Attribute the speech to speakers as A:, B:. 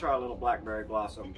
A: try a little blackberry blossom.